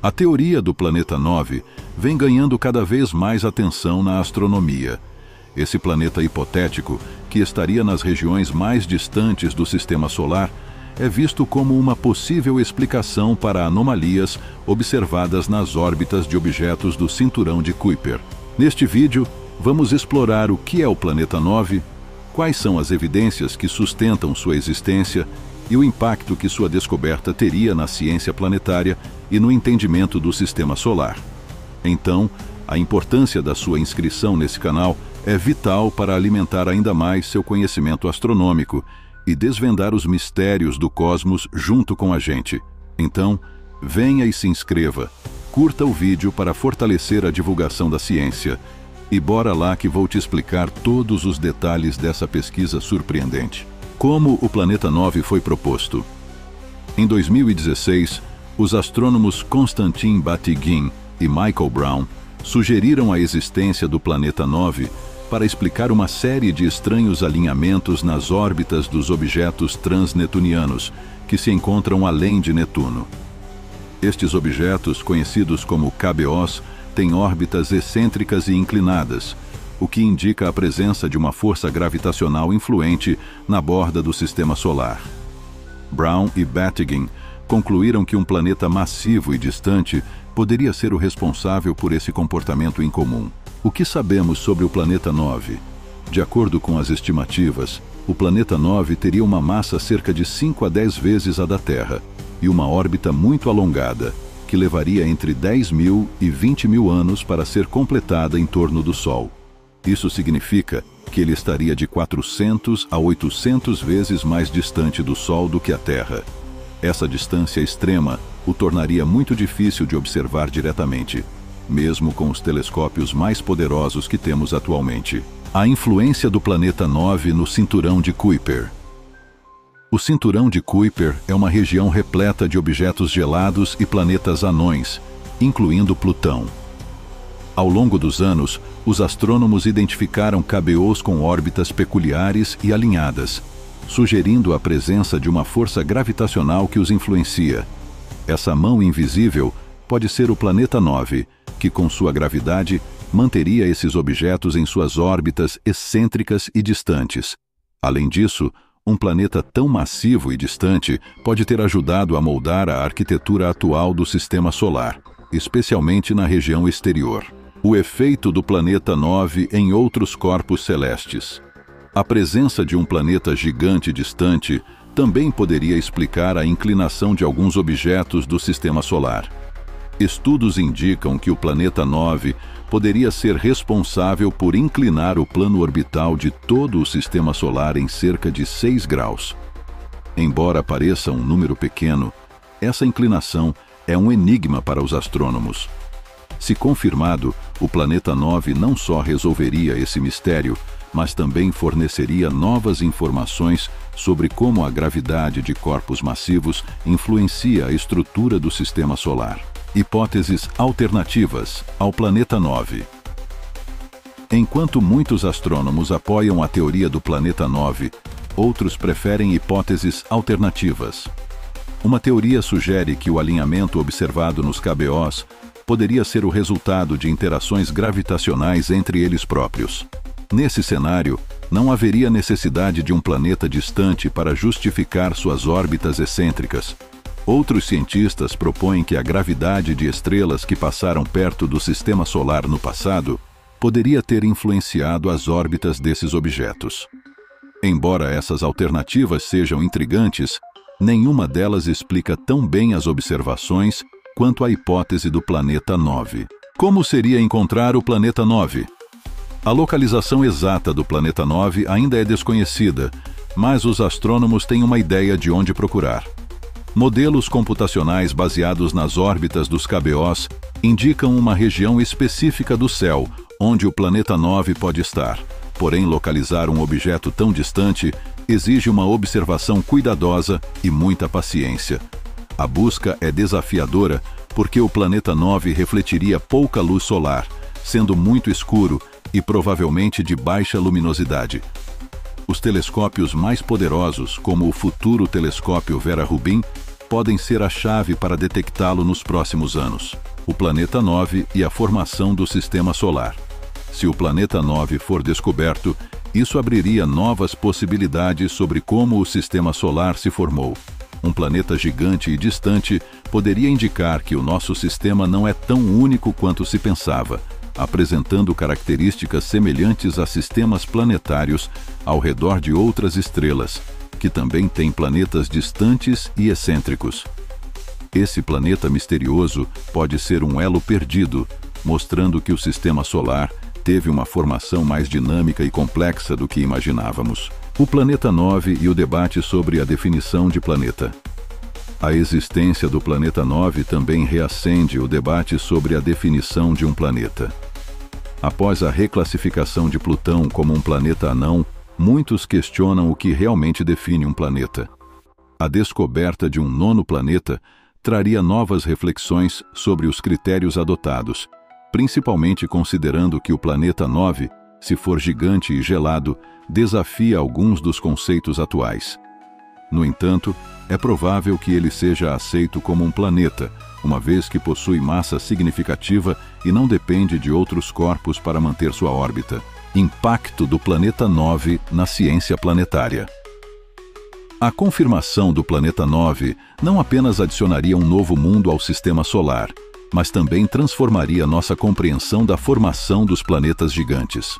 A teoria do planeta 9 vem ganhando cada vez mais atenção na astronomia. Esse planeta hipotético, que estaria nas regiões mais distantes do sistema solar, é visto como uma possível explicação para anomalias observadas nas órbitas de objetos do cinturão de Kuiper. Neste vídeo, vamos explorar o que é o planeta 9, quais são as evidências que sustentam sua existência e o impacto que sua descoberta teria na ciência planetária e no entendimento do sistema solar. Então, a importância da sua inscrição nesse canal é vital para alimentar ainda mais seu conhecimento astronômico e desvendar os mistérios do cosmos junto com a gente. Então, venha e se inscreva, curta o vídeo para fortalecer a divulgação da ciência e bora lá que vou te explicar todos os detalhes dessa pesquisa surpreendente. Como o planeta 9 foi proposto? Em 2016, os astrônomos Konstantin Batygin e Michael Brown sugeriram a existência do planeta 9 para explicar uma série de estranhos alinhamentos nas órbitas dos objetos transnetunianos que se encontram além de Netuno. Estes objetos, conhecidos como KBOs, têm órbitas excêntricas e inclinadas, o que indica a presença de uma força gravitacional influente na borda do sistema solar. Brown e Battigin concluíram que um planeta massivo e distante poderia ser o responsável por esse comportamento incomum. O que sabemos sobre o planeta 9? De acordo com as estimativas, o planeta 9 teria uma massa cerca de 5 a 10 vezes a da Terra e uma órbita muito alongada, que levaria entre 10 mil e 20 mil anos para ser completada em torno do Sol. Isso significa que ele estaria de 400 a 800 vezes mais distante do Sol do que a Terra. Essa distância extrema o tornaria muito difícil de observar diretamente, mesmo com os telescópios mais poderosos que temos atualmente. A influência do planeta 9 no cinturão de Kuiper. O cinturão de Kuiper é uma região repleta de objetos gelados e planetas anões, incluindo Plutão. Ao longo dos anos, os astrônomos identificaram KBOs com órbitas peculiares e alinhadas, sugerindo a presença de uma força gravitacional que os influencia. Essa mão invisível pode ser o planeta 9, que com sua gravidade manteria esses objetos em suas órbitas excêntricas e distantes. Além disso, um planeta tão massivo e distante pode ter ajudado a moldar a arquitetura atual do sistema solar, especialmente na região exterior o efeito do planeta 9 em outros corpos celestes. A presença de um planeta gigante distante também poderia explicar a inclinação de alguns objetos do sistema solar. Estudos indicam que o planeta 9 poderia ser responsável por inclinar o plano orbital de todo o sistema solar em cerca de 6 graus. Embora pareça um número pequeno, essa inclinação é um enigma para os astrônomos. Se confirmado, o planeta 9 não só resolveria esse mistério, mas também forneceria novas informações sobre como a gravidade de corpos massivos influencia a estrutura do sistema solar. Hipóteses alternativas ao planeta 9. Enquanto muitos astrônomos apoiam a teoria do planeta 9, outros preferem hipóteses alternativas. Uma teoria sugere que o alinhamento observado nos KBOs poderia ser o resultado de interações gravitacionais entre eles próprios. Nesse cenário, não haveria necessidade de um planeta distante para justificar suas órbitas excêntricas. Outros cientistas propõem que a gravidade de estrelas que passaram perto do sistema solar no passado poderia ter influenciado as órbitas desses objetos. Embora essas alternativas sejam intrigantes, nenhuma delas explica tão bem as observações quanto à hipótese do planeta 9. Como seria encontrar o planeta 9? A localização exata do planeta 9 ainda é desconhecida, mas os astrônomos têm uma ideia de onde procurar. Modelos computacionais baseados nas órbitas dos KBOs indicam uma região específica do céu onde o planeta 9 pode estar. Porém, localizar um objeto tão distante exige uma observação cuidadosa e muita paciência, a busca é desafiadora porque o planeta 9 refletiria pouca luz solar, sendo muito escuro e provavelmente de baixa luminosidade. Os telescópios mais poderosos, como o futuro telescópio Vera Rubin, podem ser a chave para detectá-lo nos próximos anos. O planeta 9 e a formação do sistema solar. Se o planeta 9 for descoberto, isso abriria novas possibilidades sobre como o sistema solar se formou. Um planeta gigante e distante poderia indicar que o nosso sistema não é tão único quanto se pensava, apresentando características semelhantes a sistemas planetários ao redor de outras estrelas, que também têm planetas distantes e excêntricos. Esse planeta misterioso pode ser um elo perdido, mostrando que o sistema solar teve uma formação mais dinâmica e complexa do que imaginávamos. O planeta 9 e o debate sobre a definição de planeta. A existência do planeta 9 também reacende o debate sobre a definição de um planeta. Após a reclassificação de Plutão como um planeta anão, muitos questionam o que realmente define um planeta. A descoberta de um nono planeta traria novas reflexões sobre os critérios adotados principalmente considerando que o planeta 9, se for gigante e gelado, desafia alguns dos conceitos atuais. No entanto, é provável que ele seja aceito como um planeta, uma vez que possui massa significativa e não depende de outros corpos para manter sua órbita. Impacto do planeta 9 na ciência planetária. A confirmação do planeta 9 não apenas adicionaria um novo mundo ao sistema solar, mas também transformaria nossa compreensão da formação dos planetas gigantes.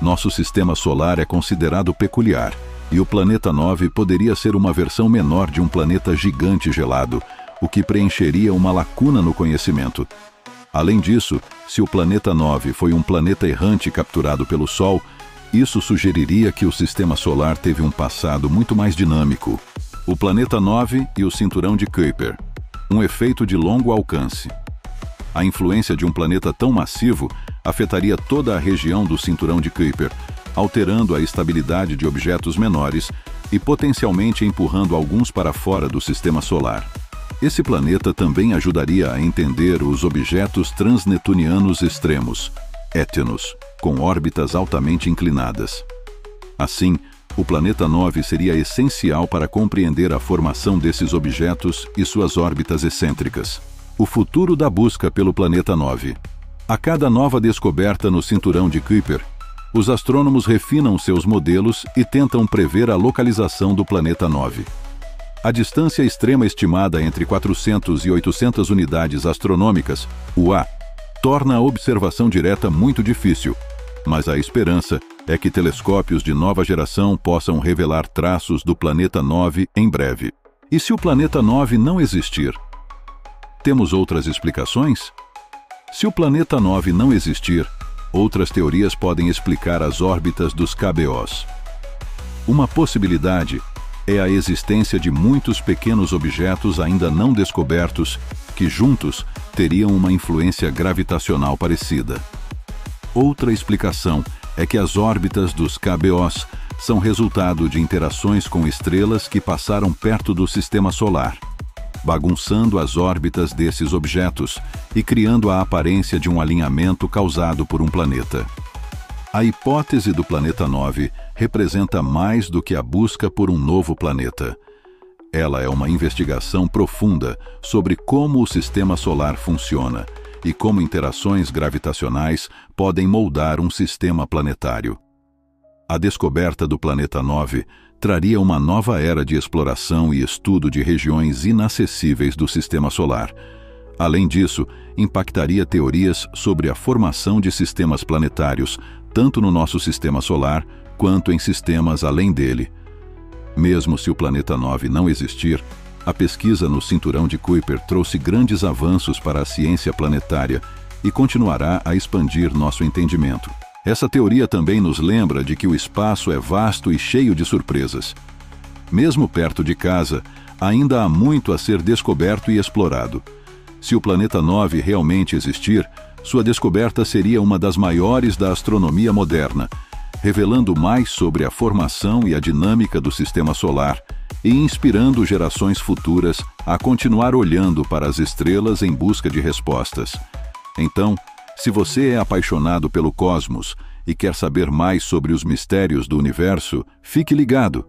Nosso sistema solar é considerado peculiar, e o planeta 9 poderia ser uma versão menor de um planeta gigante gelado, o que preencheria uma lacuna no conhecimento. Além disso, se o planeta 9 foi um planeta errante capturado pelo Sol, isso sugeriria que o sistema solar teve um passado muito mais dinâmico. O planeta 9 e o cinturão de Kuiper um efeito de longo alcance. A influência de um planeta tão massivo afetaria toda a região do cinturão de Kuiper, alterando a estabilidade de objetos menores e potencialmente empurrando alguns para fora do sistema solar. Esse planeta também ajudaria a entender os objetos transnetunianos extremos, étenos, com órbitas altamente inclinadas. Assim, o planeta 9 seria essencial para compreender a formação desses objetos e suas órbitas excêntricas. O futuro da busca pelo planeta 9. A cada nova descoberta no cinturão de Kuiper, os astrônomos refinam seus modelos e tentam prever a localização do planeta 9. A distância extrema estimada entre 400 e 800 unidades astronômicas, UA, torna a observação direta muito difícil, mas a esperança é que telescópios de nova geração possam revelar traços do planeta 9 em breve. E se o planeta 9 não existir? Temos outras explicações? Se o planeta 9 não existir, outras teorias podem explicar as órbitas dos KBOs. Uma possibilidade é a existência de muitos pequenos objetos ainda não descobertos que juntos teriam uma influência gravitacional parecida. Outra explicação é que as órbitas dos KBOs são resultado de interações com estrelas que passaram perto do sistema solar, bagunçando as órbitas desses objetos e criando a aparência de um alinhamento causado por um planeta. A hipótese do planeta 9 representa mais do que a busca por um novo planeta. Ela é uma investigação profunda sobre como o sistema solar funciona e como interações gravitacionais podem moldar um sistema planetário. A descoberta do planeta 9 traria uma nova era de exploração e estudo de regiões inacessíveis do sistema solar. Além disso, impactaria teorias sobre a formação de sistemas planetários, tanto no nosso sistema solar quanto em sistemas além dele. Mesmo se o planeta 9 não existir, a pesquisa no cinturão de Kuiper trouxe grandes avanços para a ciência planetária e continuará a expandir nosso entendimento. Essa teoria também nos lembra de que o espaço é vasto e cheio de surpresas. Mesmo perto de casa, ainda há muito a ser descoberto e explorado. Se o planeta 9 realmente existir, sua descoberta seria uma das maiores da astronomia moderna, revelando mais sobre a formação e a dinâmica do sistema solar e inspirando gerações futuras a continuar olhando para as estrelas em busca de respostas. Então, se você é apaixonado pelo cosmos e quer saber mais sobre os mistérios do universo, fique ligado.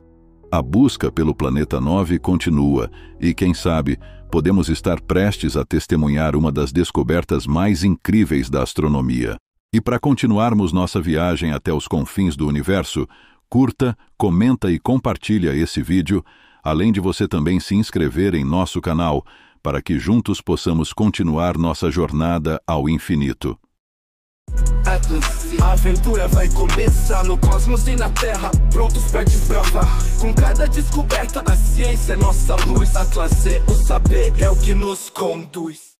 A busca pelo planeta 9 continua e, quem sabe, podemos estar prestes a testemunhar uma das descobertas mais incríveis da astronomia. E para continuarmos nossa viagem até os confins do universo, curta, comenta e compartilha esse vídeo, além de você também se inscrever em nosso canal, para que juntos possamos continuar nossa jornada ao infinito. A aventura vai começar no cosmos e na Terra, prontos pra. Com cada descoberta, a ciência é nossa luz. Atlas, o saber é o que nos conduz.